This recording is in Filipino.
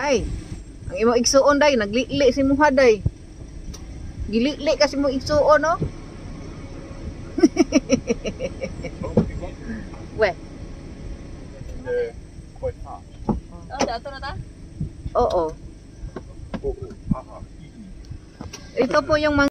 ay. Ang imo igsuon day, naglili si muha day. Gilili kasi mo igsuon no? We, Uh, quite fast. Oh, dato oh, na ta? oo. Oh, oh, aha. Ito po yung mga